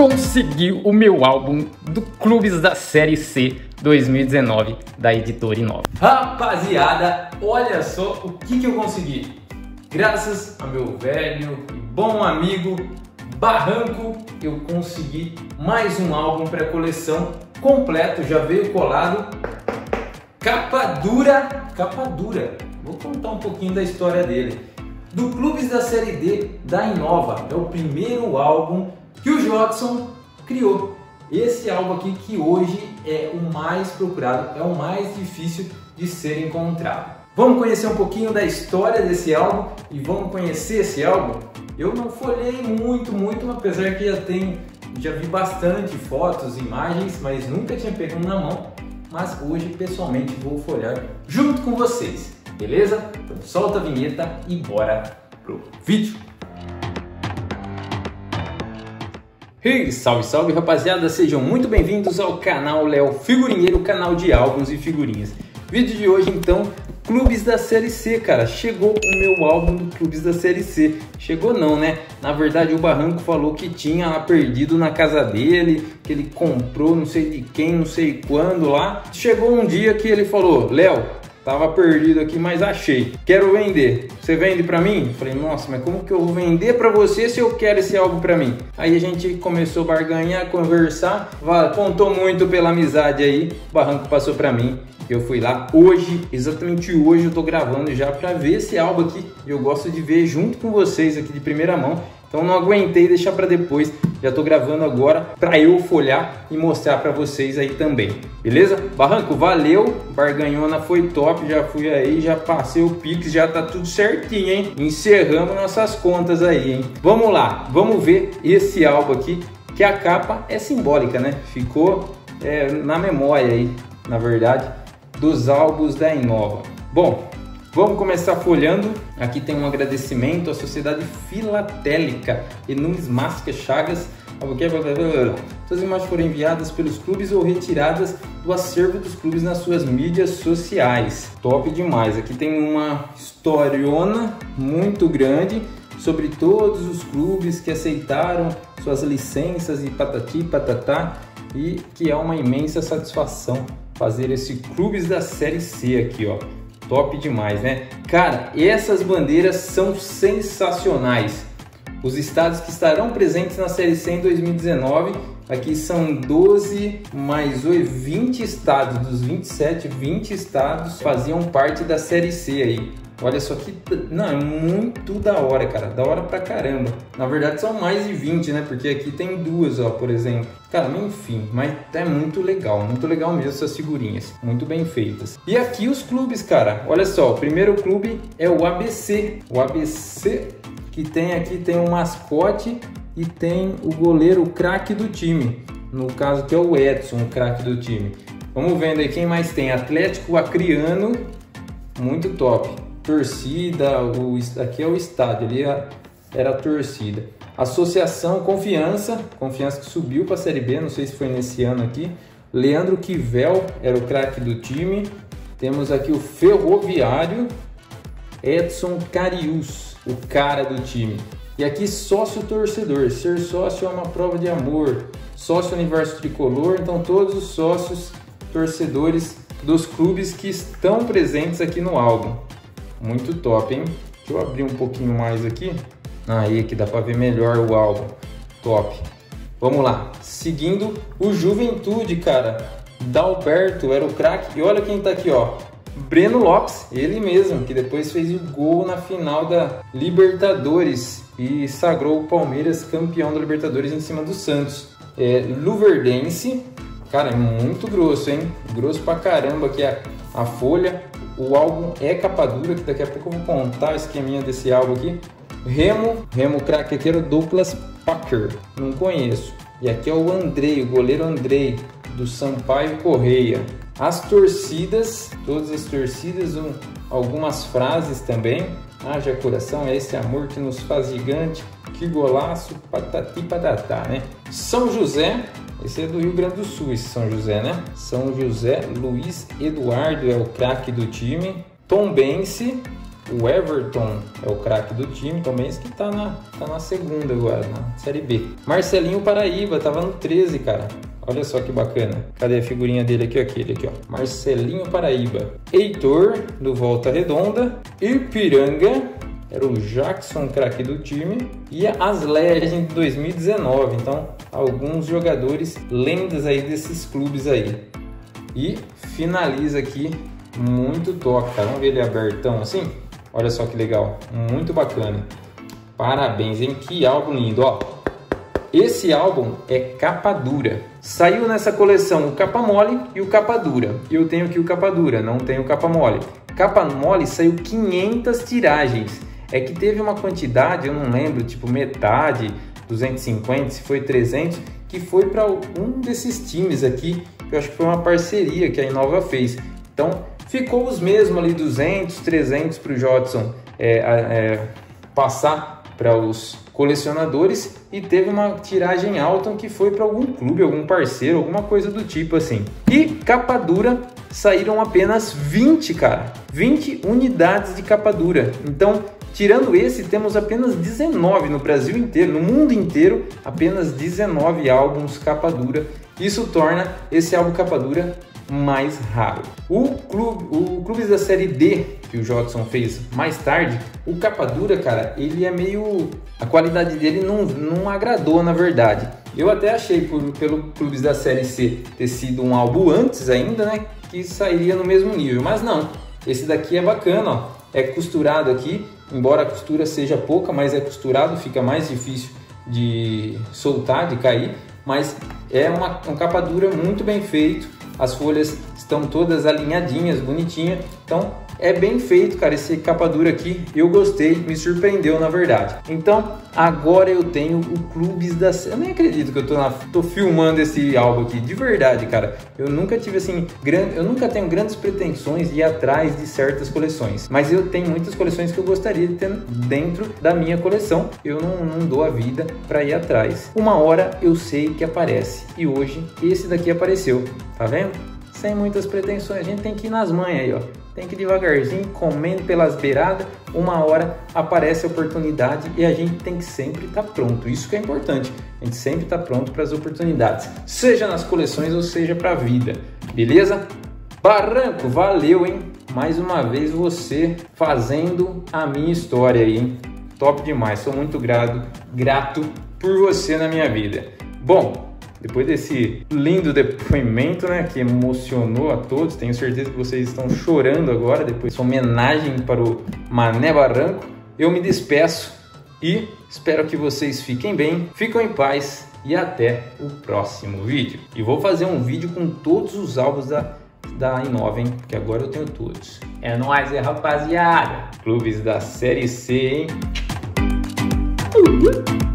consegui o meu álbum do Clubes da Série C 2019 da editora Inova. Rapaziada, olha só o que, que eu consegui. Graças a meu velho e bom amigo Barranco, eu consegui mais um álbum para coleção completo, já veio colado. Capa dura, capa dura. Vou contar um pouquinho da história dele. Do Clubes da Série D da Inova, é o primeiro álbum que o Jodson criou. Esse álbum aqui que hoje é o mais procurado, é o mais difícil de ser encontrado. Vamos conhecer um pouquinho da história desse álbum e vamos conhecer esse álbum. Eu não folhei muito, muito, apesar que já tem, já vi bastante fotos, imagens, mas nunca tinha pego na mão. Mas hoje pessoalmente vou folhar junto com vocês, beleza? Então solta a vinheta e bora pro vídeo. Hey, salve, salve rapaziada, sejam muito bem-vindos ao canal Léo Figurinheiro, canal de álbuns e figurinhas. Vídeo de hoje então, Clubes da Série C, cara. Chegou o meu álbum do Clubes da Série C. Chegou não, né? Na verdade o Barranco falou que tinha lá perdido na casa dele, que ele comprou não sei de quem, não sei quando lá. Chegou um dia que ele falou, Léo, Tava perdido aqui, mas achei. Quero vender. Você vende para mim? Falei, nossa, mas como que eu vou vender para você se eu quero esse álbum para mim? Aí a gente começou a barganhar, conversar, contou muito pela amizade aí. O Barranco passou para mim. Eu fui lá hoje, exatamente hoje eu tô gravando já para ver esse álbum aqui. Eu gosto de ver junto com vocês aqui de primeira mão. Então não aguentei deixar para depois. Já tô gravando agora para eu folhar e mostrar para vocês aí também. Beleza? Barranco, valeu. Barganhona foi top. Já fui aí, já passei o Pix, já tá tudo certinho, hein? Encerramos nossas contas aí, hein? Vamos lá, vamos ver esse álbum aqui, que a capa é simbólica, né? Ficou é, na memória aí, na verdade, dos álbuns da Inova. Bom, Vamos começar folhando. Aqui tem um agradecimento à Sociedade Filatélica e Numismática Chagas. Todas as imagens foram enviadas pelos clubes ou retiradas do acervo dos clubes nas suas mídias sociais. Top demais. Aqui tem uma historiona muito grande sobre todos os clubes que aceitaram suas licenças e patati patatá e que é uma imensa satisfação fazer esse clubes da série C aqui, ó. Top demais, né? Cara, essas bandeiras são sensacionais. Os estados que estarão presentes na Série C em 2019, aqui são 12 mais 8, 20 estados, dos 27, 20 estados faziam parte da Série C aí. Olha só que. Não, é muito da hora, cara. Da hora pra caramba. Na verdade são mais de 20, né? Porque aqui tem duas, ó, por exemplo. Cara, enfim, mas é muito legal, muito legal mesmo essas figurinhas. Muito bem feitas. E aqui os clubes, cara. Olha só, o primeiro clube é o ABC. O ABC que tem aqui tem um mascote e tem o goleiro craque do time. No caso que é o Edson, o craque do time. Vamos vendo aí quem mais tem. Atlético Acriano, muito top torcida, o, aqui é o estádio, ali é era a torcida. Associação Confiança, Confiança que subiu para a Série B, não sei se foi nesse ano aqui. Leandro Kivel era o craque do time. Temos aqui o Ferroviário, Edson Carius, o cara do time. E aqui sócio torcedor, ser sócio é uma prova de amor. Sócio Universo Tricolor, então todos os sócios torcedores dos clubes que estão presentes aqui no álbum. Muito top, hein? Deixa eu abrir um pouquinho mais aqui. Aí que dá para ver melhor o álbum. Top. Vamos lá. Seguindo o Juventude, cara. Dalberto era o craque. E olha quem tá aqui, ó. Breno Lopes, ele mesmo, que depois fez o gol na final da Libertadores e sagrou o Palmeiras campeão da Libertadores em cima do Santos. É, Luverdense, cara, é muito grosso, hein? Grosso pra caramba aqui a, a folha. O álbum é capa dura, que daqui a pouco eu vou contar o esqueminha desse álbum aqui. Remo, Remo craqueteiro Douglas Packer, não conheço. E aqui é o Andrei, o goleiro Andrei, do Sampaio Correia. As torcidas, todas as torcidas, um, algumas frases também. Haja coração, é esse amor que nos faz gigante. Que golaço, patati patatá, né? São José, esse é do Rio Grande do Sul, esse São José, né? São José, Luiz Eduardo é o craque do time. Tom Bense, O Everton é o craque do time, também esse que tá na, tá na segunda agora, na Série B. Marcelinho Paraíba, tava no 13, cara. Olha só que bacana. Cadê a figurinha dele aqui? Aquele aqui, ó. Marcelinho Paraíba. Heitor, do Volta Redonda. Ipiranga, era o Jackson, craque do time, e as Legends de 2019. Então, alguns jogadores lendas aí desses clubes aí. E finaliza aqui muito cara. Vamos ver ele abertão assim? Olha só que legal, muito bacana. Parabéns, hein? Que álbum lindo, ó. Esse álbum é capa dura. Saiu nessa coleção o capa mole e o capa dura. Eu tenho aqui o capa dura, não tenho capa mole. Capa mole saiu 500 tiragens. É que teve uma quantidade, eu não lembro, tipo metade, 250, se foi 300, que foi para um desses times aqui, que eu acho que foi uma parceria que a Inova fez. Então, ficou os mesmos ali, 200, 300 para o Jotson é, é, passar para os colecionadores e teve uma tiragem alta que foi para algum clube, algum parceiro, alguma coisa do tipo assim. E capa dura saíram apenas 20, cara. 20 unidades de capa dura. Então, tirando esse, temos apenas 19 no Brasil inteiro, no mundo inteiro, apenas 19 álbuns capa dura. Isso torna esse álbum capa dura mais raro. O clube, o clubes da série D que o Jodson fez mais tarde, o capa dura, cara, ele é meio a qualidade dele não, não agradou na verdade. Eu até achei por, pelo clubes da série C ter sido um álbum antes ainda, né, que sairia no mesmo nível, mas não. Esse daqui é bacana, ó. É costurado aqui, embora a costura seja pouca, mas é costurado, fica mais difícil de soltar, de cair, mas é uma, um capa dura muito bem feito as folhas estão todas alinhadinhas, bonitinha. Então é bem feito, cara, esse capa dura aqui. Eu gostei, me surpreendeu na verdade. Então agora eu tenho o Clubes da... Eu nem acredito que eu tô, na... tô filmando esse álbum aqui, de verdade, cara. Eu nunca tive assim, grande... eu nunca tenho grandes pretensões de ir atrás de certas coleções. Mas eu tenho muitas coleções que eu gostaria de ter dentro da minha coleção. Eu não, não dou a vida para ir atrás. Uma hora eu sei que aparece. E hoje esse daqui apareceu. Tá vendo? Sem muitas pretensões. A gente tem que ir nas manhas aí, ó. Tem que ir devagarzinho, comendo pelas beiradas. Uma hora aparece a oportunidade e a gente tem que sempre estar tá pronto. Isso que é importante. A gente sempre está pronto para as oportunidades, seja nas coleções ou seja para a vida. Beleza? Barranco, valeu, hein? Mais uma vez você fazendo a minha história aí, hein? Top demais. Sou muito grato, grato por você na minha vida. Bom, depois desse lindo depoimento, né, que emocionou a todos, tenho certeza que vocês estão chorando agora, depois dessa homenagem para o Mané Barranco, eu me despeço e espero que vocês fiquem bem, fiquem em paz e até o próximo vídeo. E vou fazer um vídeo com todos os álbuns da, da Inova, hein, porque agora eu tenho todos. É nóis, é rapaziada! Clubes da Série C, hein? Uhum.